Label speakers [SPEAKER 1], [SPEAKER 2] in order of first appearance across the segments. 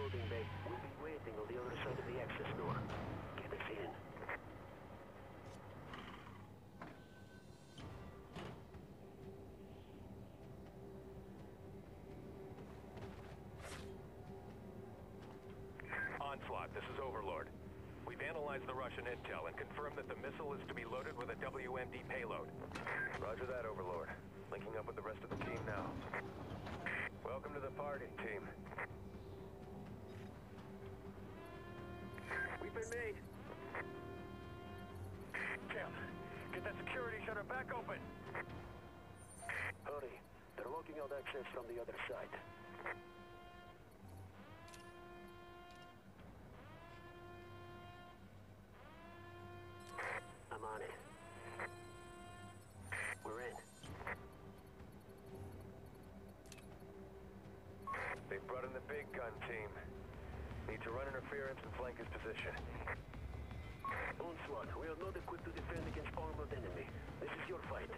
[SPEAKER 1] loading bay. We'll be waiting on the other side of the access door. Get us in.
[SPEAKER 2] Onslaught, this is Overlord. We've analyzed the Russian intel and confirmed that the missile is to be loaded with a WMD payload. Roger that, Overlord. Linking up with the rest of the team now. Welcome to the party, team. We've been made. Tim, get that security shutter back open.
[SPEAKER 1] Hurry. They're locking out access from the other side.
[SPEAKER 2] The big gun team. Need to run interference and flank his position.
[SPEAKER 1] Onslaught, we are not equipped to defend against armored enemy. This is your fight.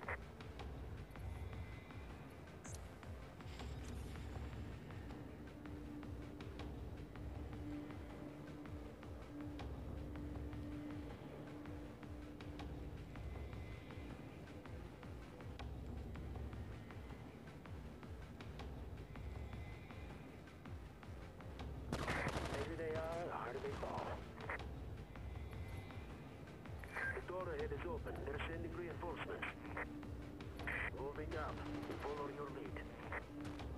[SPEAKER 1] Ahead is open. They're sending reinforcements. Moving up. Follow your lead.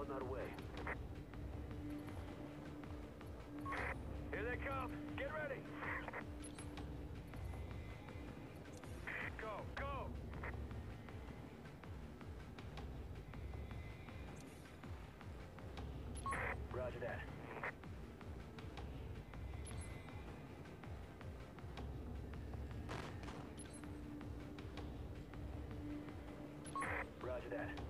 [SPEAKER 2] on our
[SPEAKER 1] way.
[SPEAKER 2] Here they come. Get ready. Go, go. Roger that. Roger that.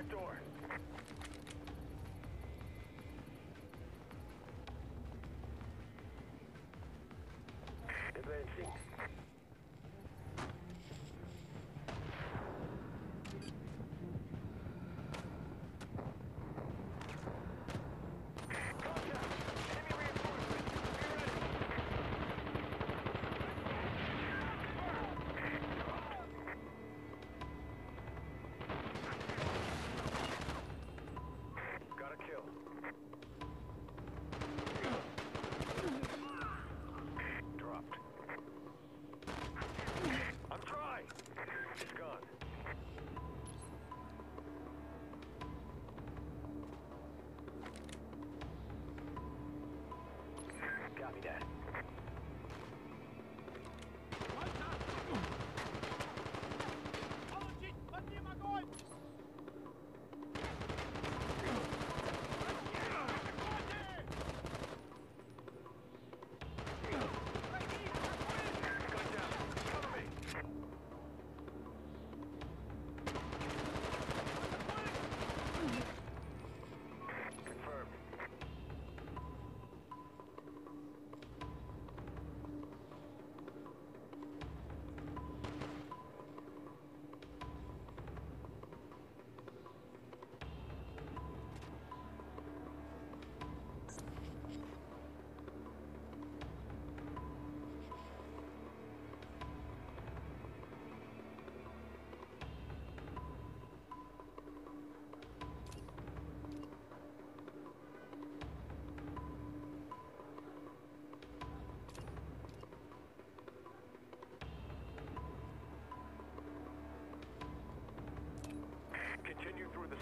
[SPEAKER 2] that door. Advancing.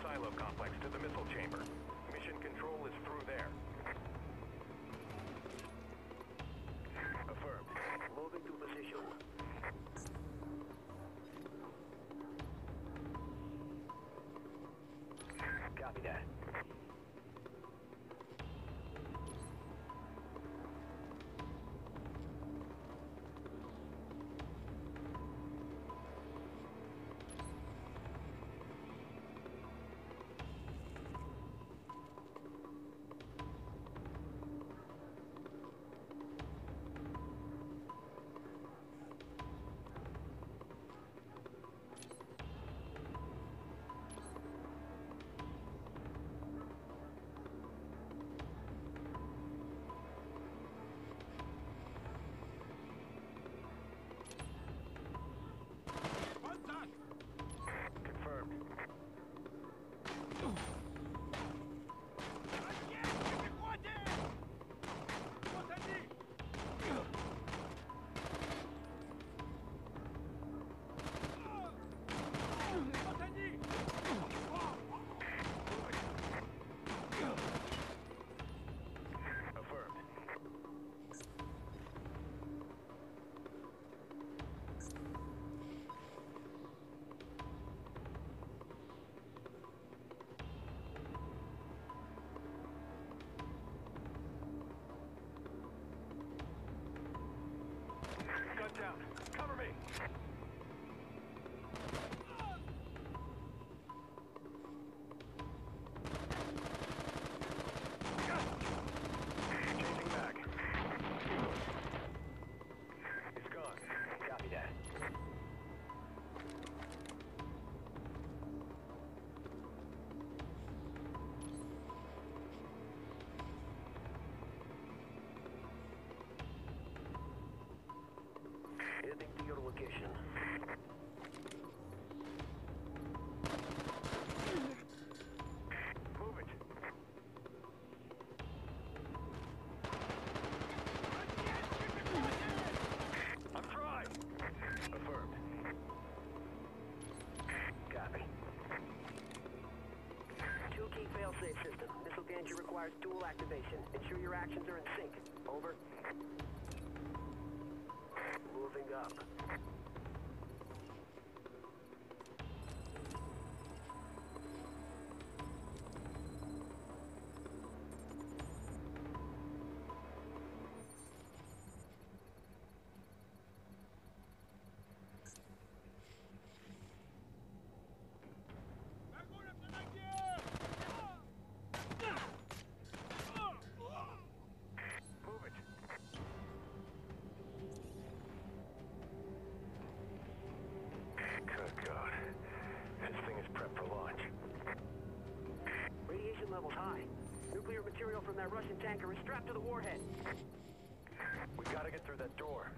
[SPEAKER 2] silo complex to the missile chamber. Mission control is through there.
[SPEAKER 1] Affirmed. Moving to position. Copy that. sure your actions are in sync. Over. Moving up.
[SPEAKER 2] Prep for launch.
[SPEAKER 1] Radiation levels high. Nuclear material from that Russian tanker is strapped to the warhead.
[SPEAKER 2] We gotta get through that door.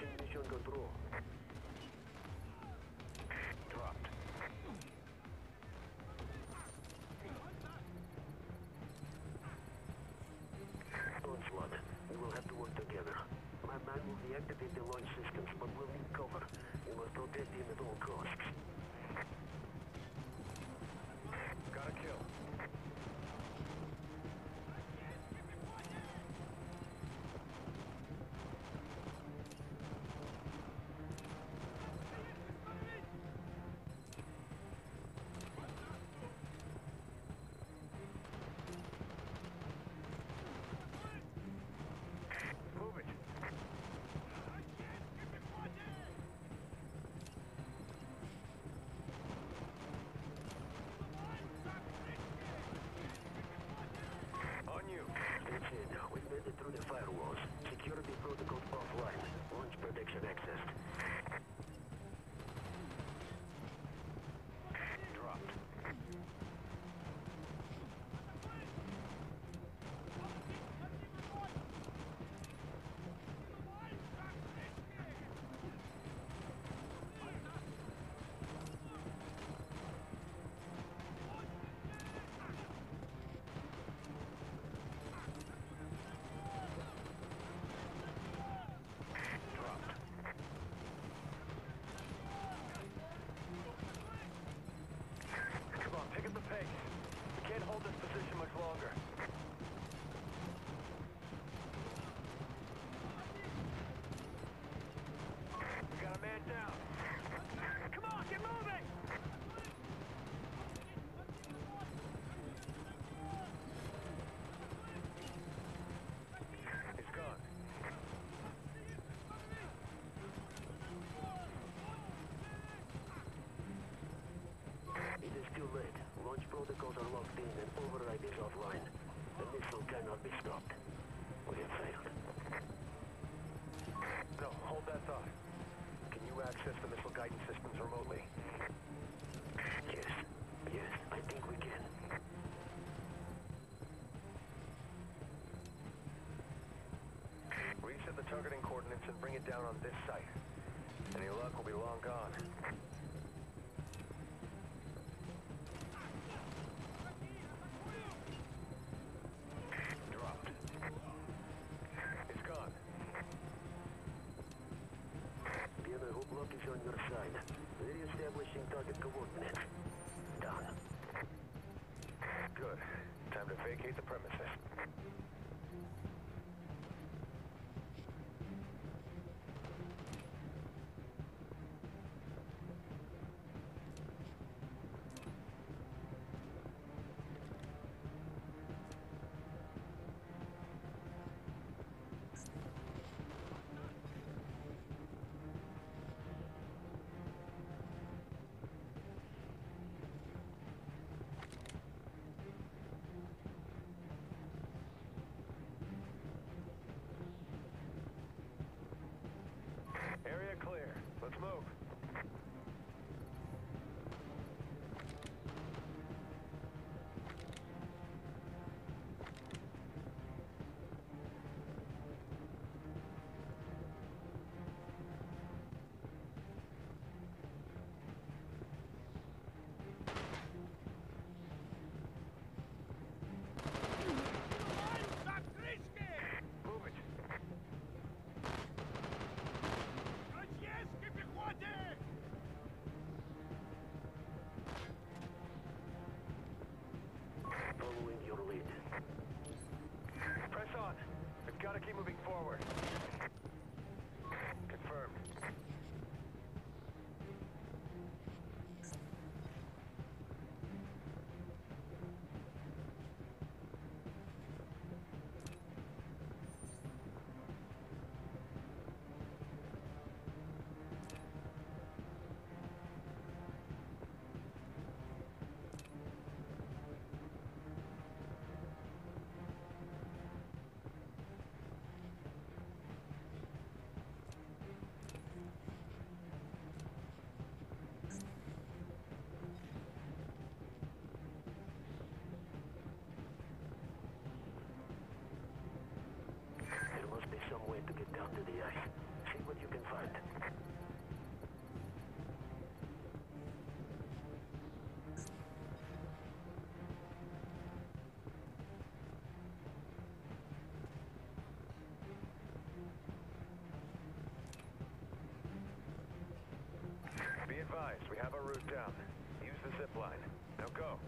[SPEAKER 1] Mission control.
[SPEAKER 2] Dropped.
[SPEAKER 1] Onslaught. We will have to work together. My man will deactivate the launch systems, but we'll need cover. We must protect him Launch protection accessed.
[SPEAKER 2] Dropped. Dropped. Come on, pick up the pace. We can't hold this position much longer. We got a man down. Come on, get moving! He's gone.
[SPEAKER 1] It is too late. Launch protocols are locked in and override is offline. The missile cannot be stopped. We have failed.
[SPEAKER 2] No, hold that thought. Can you access the missile guidance systems remotely?
[SPEAKER 1] Yes. Yes, I think we can.
[SPEAKER 2] Reset the targeting coordinates and bring it down on this site. Any luck will be long gone.
[SPEAKER 1] The
[SPEAKER 2] premises. Gotta keep moving forward.
[SPEAKER 1] The ice. See what you can find.
[SPEAKER 2] Be advised, we have our route down. Use the zip line. Now go.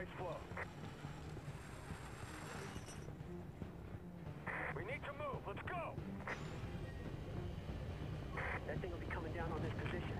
[SPEAKER 2] Ice floe. We need to move. Let's go!
[SPEAKER 1] That thing will be coming down on this position.